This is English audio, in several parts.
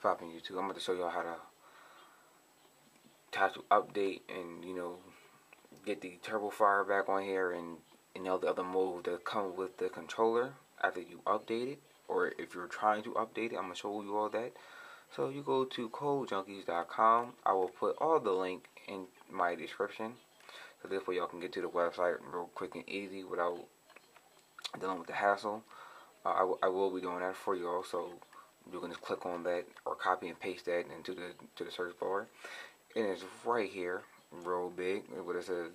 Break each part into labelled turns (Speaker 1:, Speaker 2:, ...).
Speaker 1: What's popping YouTube? I'm going to show y'all how to how to update and you know get the turbo fire back on here and and all the other modes that come with the controller after you update it. Or if you're trying to update it I'm gonna show you all that. So you go to codejunkies.com I will put all the link in my description. So this way y'all can get to the website real quick and easy without dealing with the hassle. Uh, I, will be doing that for you all so you can just click on that or copy and paste that into the to the search bar. And it's right here real big what it says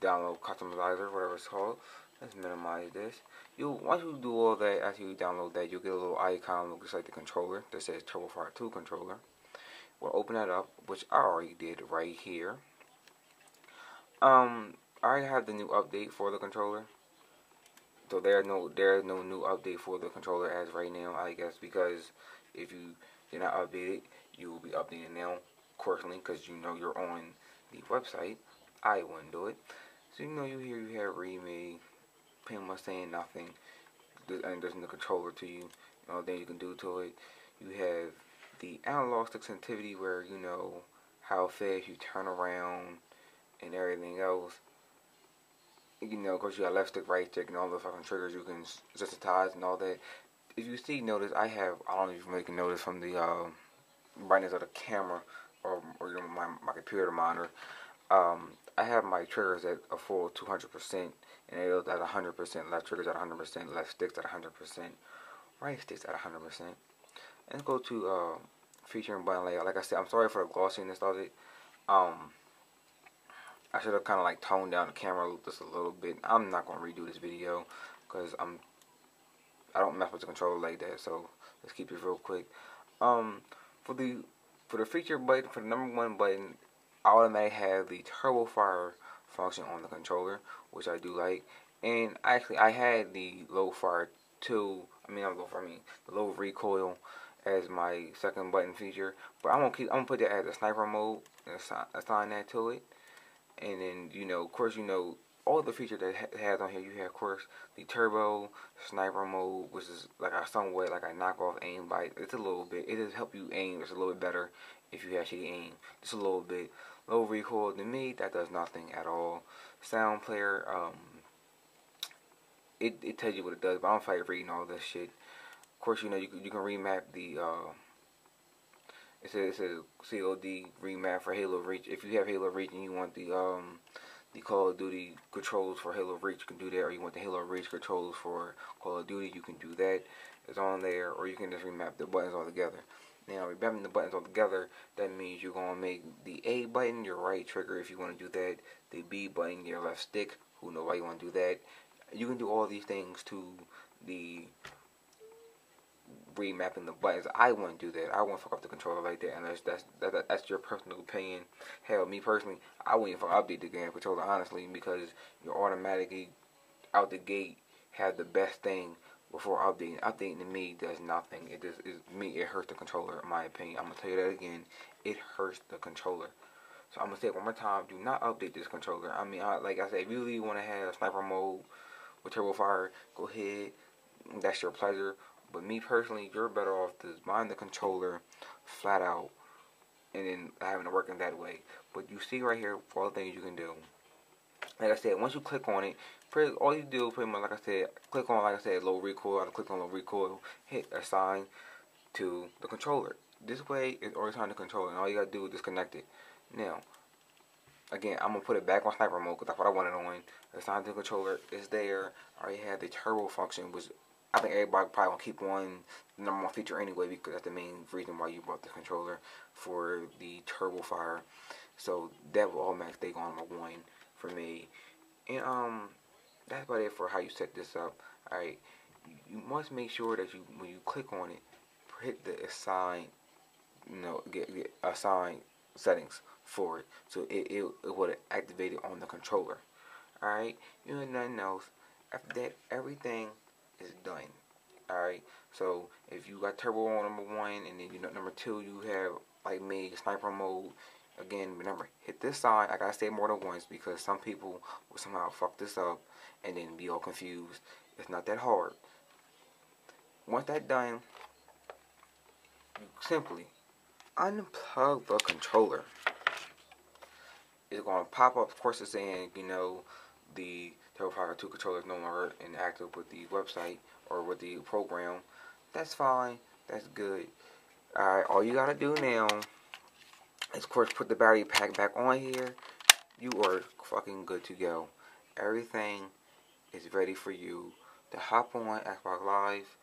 Speaker 1: download customizer whatever it's called. Let's minimize this. You once you do all that after you download that you'll get a little icon looks like the controller that says TurboFire 2 controller. We'll open that up which I already did right here. Um I have the new update for the controller so there's no there's no new update for the controller as right now I guess because if you did not update it you will be updating now. Accordingly because you know you're on the website. I wouldn't do it. So you know you here you have remade pretty much saying nothing and there's no controller to you you know then you can do to it. You have the analog stick sensitivity where you know how fast you turn around and everything else you know, of course you got left stick, right stick, and all the fucking triggers you can sensitize and all that. If you see, notice I have, I don't know if you can notice from the uh, brightness of the camera or, or you know, my, my computer monitor, um, I have my triggers at a full 200%, and is at 100%, left triggers at 100%, left sticks at 100%, right sticks at 100%. Let's go to uh, feature and button layout. Like I said, I'm sorry for the glossiness of it. Um, I should have kind of like toned down the camera just a little bit. I'm not going to redo this video because I'm I don't mess with the controller like that. So let's keep it real quick. Um, for the for the feature button for the number one button, I automatically have the turbo fire function on the controller, which I do like. And actually, I had the low fire two. I mean, I'm low fire. I mean the low recoil as my second button feature. But I'm gonna keep. I'm gonna put that as a sniper mode and assign that to it and then you know, of course, you know all the features that it has on here. You have, of course, the turbo sniper mode, which is like a somewhat like a knockoff aimbot. It's a little bit. It does help you aim. It's a little bit better if you actually aim. Just a little bit. Low recoil to me, that does nothing at all. Sound player, um, it it tells you what it does, but I don't like reading all this shit. Of course, you know you you can remap the. Uh, it says, it says COD remap for Halo Reach. If you have Halo Reach and you want the um the Call of Duty controls for Halo Reach, you can do that. Or you want the Halo Reach controls for Call of Duty, you can do that. It's on there. Or you can just remap the buttons all together. Now, remapping the buttons all together, that means you're going to make the A button your right trigger if you want to do that. The B button your left stick. Who knows why you want to do that. You can do all these things to the remapping the buttons. I wouldn't do that. I wouldn't fuck up the controller like that unless that's that, that's your personal opinion. Hell, me personally, I wouldn't even update the game controller honestly because you automatically out the gate have the best thing before updating. Updating to me does nothing. It just is me. It hurts the controller, in my opinion. I'm gonna tell you that again. It hurts the controller. So I'm gonna say it one more time. Do not update this controller. I mean, I, like I said, if you really want to have sniper mode with turbo fire, go ahead. That's your pleasure. But me personally, you're better off to mind the controller flat out and then having it working that way. But you see right here all the things you can do. Like I said, once you click on it, pretty, all you do pretty much, like I said, click on, like I said, low recoil. I click on low recoil, hit assign to the controller. This way, it's always on the controller, and all you gotta do is disconnect it. Now, again, I'm gonna put it back on sniper mode because that's what I wanted on. Assign to the controller is there. I already had the turbo function, which I think everybody probably gonna keep one number one feature anyway because that's the main reason why you bought the controller for the Turbo Fire. So that will automatically stay on number one for me. And um, that's about it for how you set this up. All right, you must make sure that you when you click on it, hit the assign, you know, get, get assign settings for it, so it it, it would activate it on the controller. All right, you know nothing else. After that, everything is done. Alright, so if you got turbo on number one, and then you know number two, you have like me sniper mode. Again, remember hit this sign. I gotta say more than once because some people will somehow fuck this up and then be all confused. It's not that hard. Once that done, you simply unplug the controller. It's to pop up, of course, it's saying, you know, the Turbo 2 controller is no longer inactive with the website or with the program. That's fine. That's good. Alright, all you gotta do now is, of course, put the battery pack back on here. You are fucking good to go. Everything is ready for you to hop on Xbox Live,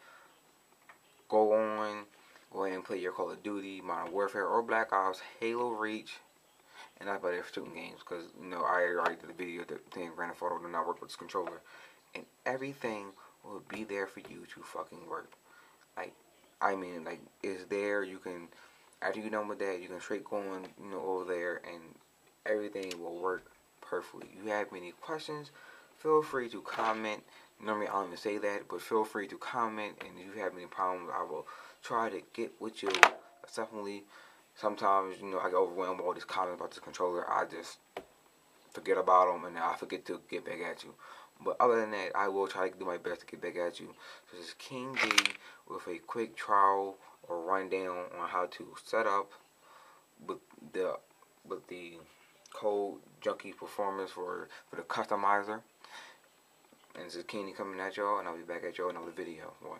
Speaker 1: go on, go ahead and play your Call of Duty, Modern Warfare, or Black Ops, Halo Reach, and about it for shooting games. Because you know I already did the video that thing Grand Theft Auto did not work with this controller, and everything will be there for you to fucking work. Like I mean, like it's there. You can after you done with that, you can straight go on, you know, over there, and everything will work perfectly. You have any questions? Feel free to comment. Normally, I don't even say that, but feel free to comment. And if you have any problems, I will try to get with you. Definitely, sometimes you know I get overwhelmed with all these comments about this controller. I just forget about them, and I forget to get back at you. But other than that, I will try to do my best to get back at you. So this is King D with a quick trial or rundown on how to set up with the with the code junkie performance for for the customizer. And this is D coming at y'all, and I'll be back at y'all in another video. Boy.